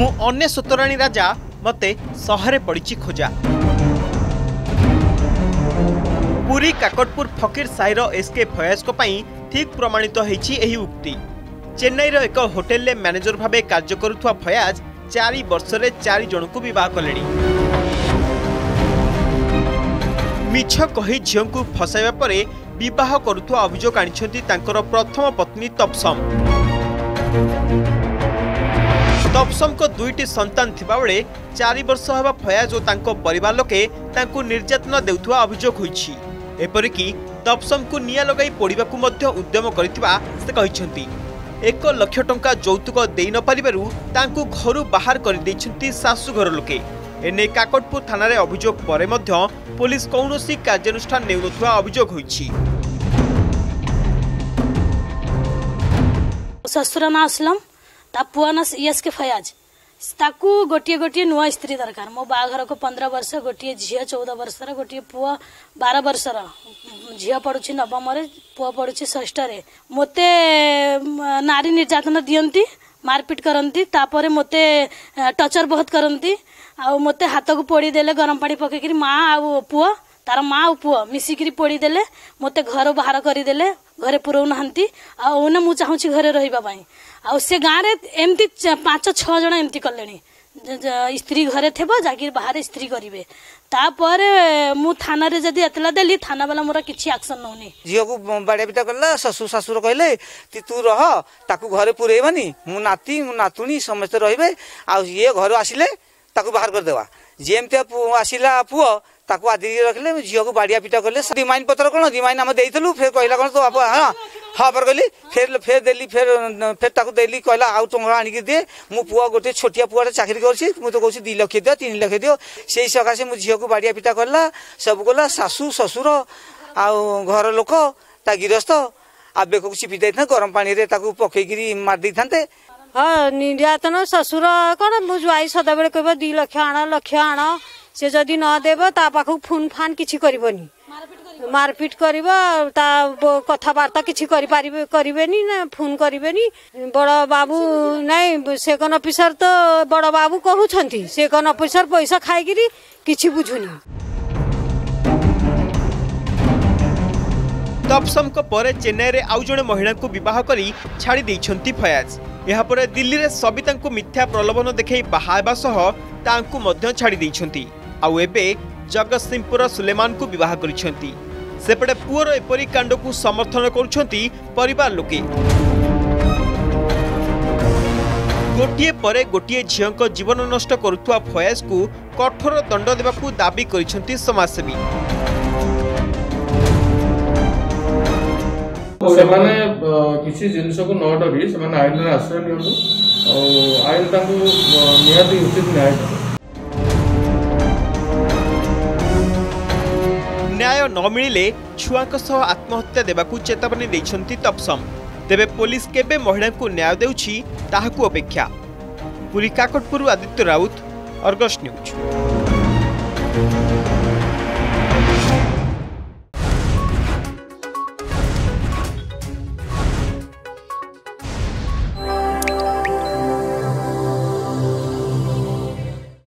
ମୁଁ ଅନ୍ୟ ସତରାଣୀ ରାଜା ମୋତେ ଶହରେ ପଡ଼ିଛି ଖୋଜା ପୁରୀ କାକଟପୁର ଫକୀର ସାହିର ଏସ୍କେ ଫୟାଜଙ୍କ ପାଇଁ ଠିକ୍ ପ୍ରମାଣିତ ହେଇଛି ଏହି ଉକ୍ତି ଚେନ୍ନାଇର ଏକ ହୋଟେଲରେ ମ୍ୟାନେଜର ଭାବେ କାର୍ଯ୍ୟ କରୁଥିବା ଫୟାଜ ଚାରି ବର୍ଷରେ ଚାରି ଜଣଙ୍କୁ ବିବାହ କଲେଣି ମିଛ କହି ଝିଅଙ୍କୁ ଫସାଇବା ପରେ ବିବାହ କରୁଥିବା ଅଭିଯୋଗ ଆଣିଛନ୍ତି ତାଙ୍କର ପ୍ରଥମ ପତ୍ନୀ ତପ୍ସମ୍ ତପ୍ସଙ୍କ ଦୁଇଟି ସନ୍ତାନ ଥିବାବେଳେ ଚାରି ବର୍ଷ ହେବା ଫୟାଜ ଓ ତାଙ୍କ ପରିବାର ଲୋକେ ତାଙ୍କୁ ନିର୍ଯାତନା ଦେଉଥିବା ଅଭିଯୋଗ ହୋଇଛି ଏପରିକି ତପ୍ସଙ୍କୁ ନିଆଁ ଲଗାଇ ପୋଡ଼ିବାକୁ ମଧ୍ୟ ଉଦ୍ୟମ କରିଥିବା ସେ କହିଛନ୍ତି ଏକ ଲକ୍ଷ ଟଙ୍କା ଯୌତୁକ ଦେଇନପାରିବାରୁ ତାଙ୍କୁ ଘରୁ ବାହାର କରିଦେଇଛନ୍ତି ଶାଶୁଘର ଲୋକେ ଏନେଇ କାକଟପୁର ଥାନାରେ ଅଭିଯୋଗ ପରେ ମଧ୍ୟ ପୋଲିସ କୌଣସି କାର୍ଯ୍ୟାନୁଷ୍ଠାନ ନେଉନଥିବା ଅଭିଯୋଗ ହୋଇଛି ତା ପୁଅ ନା ୟସ୍ କେ ଫୟାଜ ତାକୁ ଗୋଟିଏ ଗୋଟିଏ ନୂଆ ସ୍ତ୍ରୀ ଦରକାର ମୋ ବାହାଘରକୁ ପନ୍ଦର ବର୍ଷ ଗୋଟିଏ ଝିଅ ଚଉଦ ବର୍ଷର ଗୋଟିଏ ପୁଅ ବାର ବର୍ଷର ଝିଅ ପଡ଼ୁଛି ନବମରେ ପୁଅ ପଡ଼ୁଛି ଷଷ୍ଠରେ ମୋତେ ନାରୀ ନିର୍ଯାତନା ଦିଅନ୍ତି ମାରପିଟ କରନ୍ତି ତାପରେ ମୋତେ ଟର୍ଚର ବହୁତ କରନ୍ତି ଆଉ ମୋତେ ହାତକୁ ପୋଡ଼ିଦେଲେ ଗରମ ପାଣି ପକେଇକିରି ମା ଆଉ ପୁଅ तार मा पु मिसि पो मते घर बाह्र घर पुरौना आउन म चाहन्छु घर रहे गाँम छि स्ती घर थियो जाने स्त्री गरे तावाला मिठो एक्सन नहुन झिडिया शुर शासुर कहिले तह त घर पुरैबि मतुणी समेत ये घर आसे ତାକୁ ବାହାର କରିଦେବା ଯେମିତି ଆସିଲା ପୁଅ ତାକୁ ଆଦି ରଖିଲେ ଝିଅକୁ ବାଡ଼ିଆ ପିଟା କଲେ ଦୁଇ ମାଇନ ପତ୍ର କ'ଣ ଦୁଇ ମାଇନ ଆମେ ଦେଇଥିଲୁ ଫେର କହିଲା କ'ଣ ତୋ ବାପା ହଁ ହଁ ପରେ କହିଲି ଫେର ଫେର ଦେଲି ଫେର ଫେର ତାକୁ ଦେଲି କହିଲା ଆଉ ଟଙ୍କା ଆଣିକି ଦିଏ ମୁଁ ପୁଅ ଗୋଟେ ଛୋଟିଆ ପୁଅଟେ ଚାକିରି କରୁଛି ମୁଁ ତ କହୁଛି ଦୁଇ ଲକ୍ଷ ଦିଅ ତିନି ଲକ୍ଷ ଦିଅ ସେଇ ସକାଶେ ମୁଁ ଝିଅକୁ ବାଡ଼ିଆ ପିଟା କଲା ସବୁ କଲା ଶାଶୁ ଶ୍ୱଶୁର ଆଉ ଘର ଲୋକ ତା ଗିରସ୍ତ ଆଉ ବେକକୁ ଚିପି ଦେଇଥାନ୍ତେ ଗରମ ପାଣିରେ ତାକୁ ପକେଇକିରି ମାରିଦେଇଥାନ୍ତେ अँ निर्न शुर कि सधा बेला कहि दुई लक्ष आण से न नदेब तपाईँ फुन फान् किनी मर्पिट गर् कथार्ता कि फोन गरेन बड बाबू नै सेकन अफिसर त बड बाबु केकन अफिसर पैसा खाइकरी कि बुझु ତବସମଙ୍କ ପରେ ଚେନ୍ନାଇରେ ଆଉ ଜଣେ ମହିଳାଙ୍କୁ ବିବାହ କରି ଛାଡ଼ି ଦେଇଛନ୍ତି ଫୟାଜ୍ ଏହାପରେ ଦିଲ୍ଲୀରେ ସବିତାଙ୍କୁ ମିଥ୍ୟା ପ୍ରଲୋଭନ ଦେଖାଇ ବାହା ହେବା ସହ ତାଙ୍କୁ ମଧ୍ୟ ଛାଡ଼ି ଦେଇଛନ୍ତି ଆଉ ଏବେ ଜଗତସିଂହପୁର ସୁଲେମାନଙ୍କୁ ବିବାହ କରିଛନ୍ତି ସେପଟେ ପୁଅର ଏପରି କାଣ୍ଡକୁ ସମର୍ଥନ କରୁଛନ୍ତି ପରିବାର ଲୋକେ ଗୋଟିଏ ପରେ ଗୋଟିଏ ଝିଅଙ୍କ ଜୀବନ ନଷ୍ଟ କରୁଥିବା ଫୟାଜକୁ କଠୋର ଦଣ୍ଡ ଦେବାକୁ ଦାବି କରିଛନ୍ତି ସମାଜସେବୀ ᱥᱟᱢᱟᱱᱮ ᱠᱤᱥᱤ ᱡᱤᱱᱥᱟ ᱠᱚ ᱱᱚᱴ ᱫᱚᱨᱤᱥ ᱥᱟᱢᱟᱱᱮ ᱟᱭᱞᱟ ᱨᱮ ᱟᱥᱟᱭ ᱧᱮᱞᱩ ᱟᱨ ᱟᱭᱞ ᱛᱟᱠᱚ ᱱᱤᱭᱟᱹ ᱫᱤ ᱩᱛᱤᱛ ನ್ಯಾಯ ನ್ಯಾಯ ᱱᱚ ᱢᱤᱬᱤᱞᱮ ᱪᱷᱩᱣᱟ ᱠᱚ ᱥᱚ ᱟત્મᱦᱚᱛᱭᱟ ᱫᱮᱵᱟ ᱠᱚ ᱪᱮᱛᱟᱣᱟᱱᱤ ᱫᱮᱭ ᱪᱷᱟᱱᱛᱤ ᱛᱚᱯᱥᱚᱢ ᱛᱮᱵᱮ ᱯᱚᱞᱤᱥ ᱠᱮᱵᱮ ᱢᱟᱦᱤᱲᱟ ᱠᱚ ನ್ಯಾಯ ᱫᱮᱣ ᱪᱷᱤ ᱛᱟᱦᱟ ᱠᱚ ᱟᱯᱮᱠᱷᱭᱟ ᱯᱩᱨᱤ ᱠᱟᱠᱚᱴᱯᱩᱨ ᱟᱫᱤᱛᱭᱚ ᱨᱟᱣᱩᱛ ᱟᱨᱜᱚᱥ ᱱᱩᱭᱩᱥ